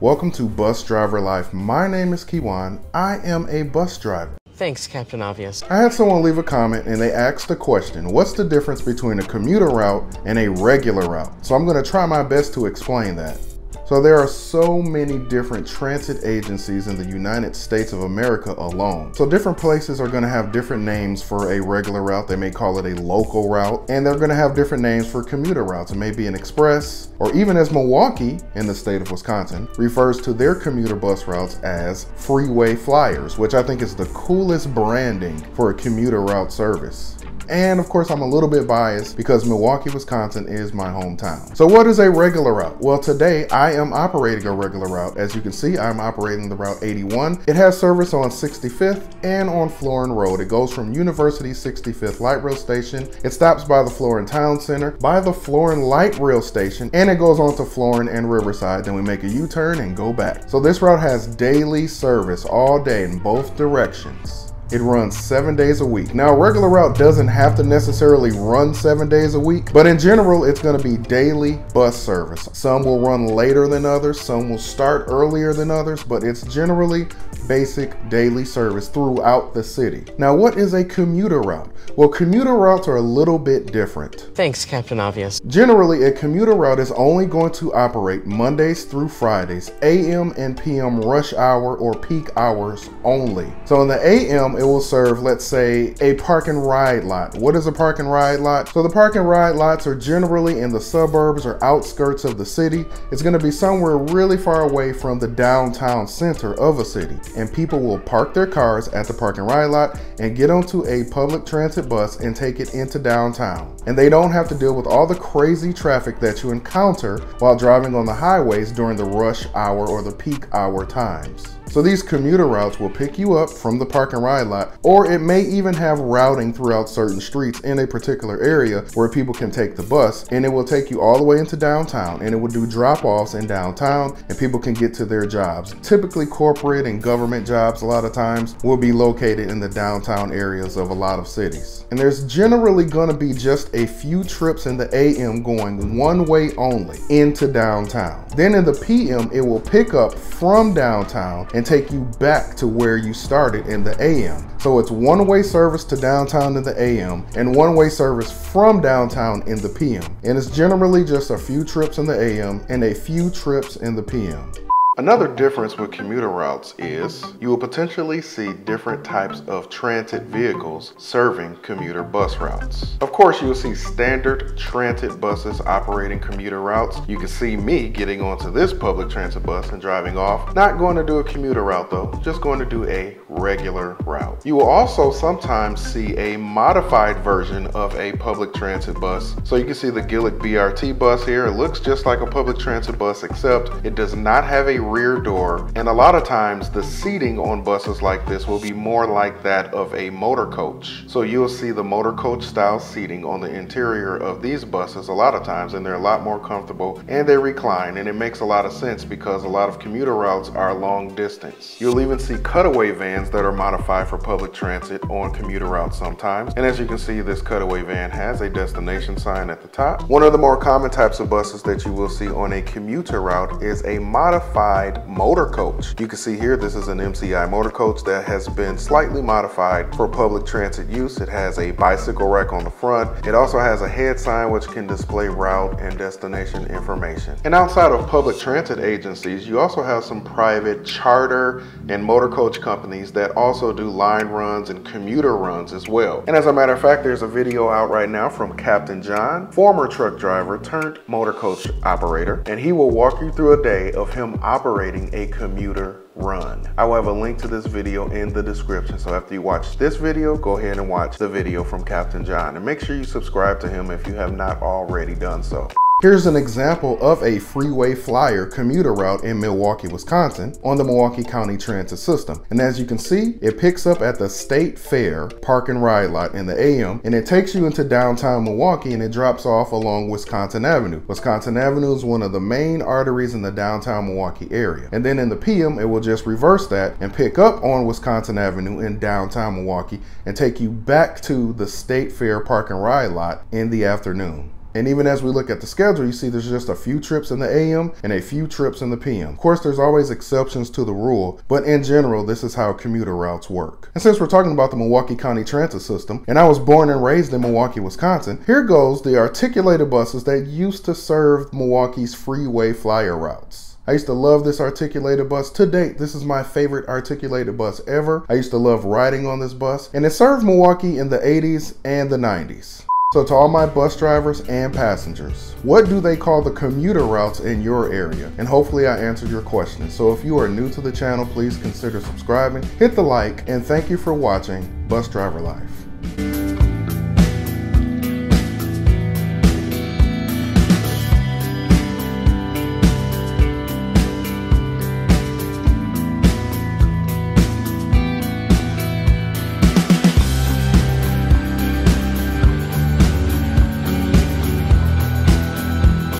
Welcome to Bus Driver Life. My name is Keywan. I am a bus driver. Thanks, Captain Obvious. I had someone leave a comment and they asked the question What's the difference between a commuter route and a regular route? So I'm going to try my best to explain that. So there are so many different transit agencies in the United States of America alone. So different places are gonna have different names for a regular route. They may call it a local route, and they're gonna have different names for commuter routes. It may be an express, or even as Milwaukee in the state of Wisconsin refers to their commuter bus routes as freeway flyers, which I think is the coolest branding for a commuter route service. And of course, I'm a little bit biased because Milwaukee, Wisconsin is my hometown. So what is a regular route? Well, today I am operating a regular route. As you can see, I'm operating the Route 81. It has service on 65th and on Florin Road. It goes from University 65th Light Rail Station. It stops by the Florin Town Center, by the Florin Light Rail Station, and it goes on to Florin and Riverside. Then we make a U-turn and go back. So this route has daily service all day in both directions. It runs seven days a week. Now, a regular route doesn't have to necessarily run seven days a week, but in general, it's gonna be daily bus service. Some will run later than others, some will start earlier than others, but it's generally basic daily service throughout the city. Now, what is a commuter route? Well, commuter routes are a little bit different. Thanks, Captain Obvious. Generally, a commuter route is only going to operate Mondays through Fridays, AM and PM rush hour or peak hours only. So in the AM, it will serve, let's say, a park and ride lot. What is a park and ride lot? So the park and ride lots are generally in the suburbs or outskirts of the city. It's gonna be somewhere really far away from the downtown center of a city. And people will park their cars at the park and ride lot and get onto a public transit bus and take it into downtown. And they don't have to deal with all the crazy traffic that you encounter while driving on the highways during the rush hour or the peak hour times. So these commuter routes will pick you up from the park and ride lot, or it may even have routing throughout certain streets in a particular area where people can take the bus, and it will take you all the way into downtown, and it will do drop-offs in downtown, and people can get to their jobs. Typically corporate and government jobs a lot of times will be located in the downtown areas of a lot of cities. And there's generally gonna be just a few trips in the AM going one way only into downtown. Then in the PM, it will pick up from downtown and and take you back to where you started in the AM. So it's one way service to downtown in the AM and one way service from downtown in the PM. And it's generally just a few trips in the AM and a few trips in the PM. Another difference with commuter routes is you will potentially see different types of transit vehicles serving commuter bus routes. Of course, you'll see standard transit buses operating commuter routes. You can see me getting onto this public transit bus and driving off. Not going to do a commuter route though, just going to do a regular route. You will also sometimes see a modified version of a public transit bus. So you can see the Gillig BRT bus here. It looks just like a public transit bus except it does not have a rear door. And a lot of times the seating on buses like this will be more like that of a motor coach. So you'll see the motor coach style seating on the interior of these buses a lot of times and they're a lot more comfortable and they recline and it makes a lot of sense because a lot of commuter routes are long distance. You'll even see cutaway vans that are modified for public transit on commuter routes sometimes. And as you can see, this cutaway van has a destination sign at the top. One of the more common types of buses that you will see on a commuter route is a modified modified motor coach. You can see here, this is an MCI motor coach that has been slightly modified for public transit use. It has a bicycle rack on the front. It also has a head sign which can display route and destination information. And outside of public transit agencies, you also have some private charter and motor coach companies that also do line runs and commuter runs as well. And as a matter of fact, there's a video out right now from Captain John, former truck driver turned motor coach operator, and he will walk you through a day of him operating operating a commuter run. I will have a link to this video in the description. So after you watch this video, go ahead and watch the video from Captain John and make sure you subscribe to him if you have not already done so. Here's an example of a freeway flyer commuter route in Milwaukee, Wisconsin on the Milwaukee County Transit System. And as you can see, it picks up at the State Fair Park and Ride lot in the AM and it takes you into downtown Milwaukee and it drops off along Wisconsin Avenue. Wisconsin Avenue is one of the main arteries in the downtown Milwaukee area. And then in the PM, it will just reverse that and pick up on Wisconsin Avenue in downtown Milwaukee and take you back to the State Fair Park and Ride lot in the afternoon. And even as we look at the schedule, you see there's just a few trips in the AM and a few trips in the PM. Of course, there's always exceptions to the rule, but in general, this is how commuter routes work. And since we're talking about the Milwaukee County Transit System, and I was born and raised in Milwaukee, Wisconsin, here goes the articulated buses that used to serve Milwaukee's freeway flyer routes. I used to love this articulated bus. To date, this is my favorite articulated bus ever. I used to love riding on this bus, and it served Milwaukee in the 80s and the 90s. So to all my bus drivers and passengers, what do they call the commuter routes in your area? And hopefully I answered your question. So if you are new to the channel, please consider subscribing, hit the like, and thank you for watching Bus Driver Life.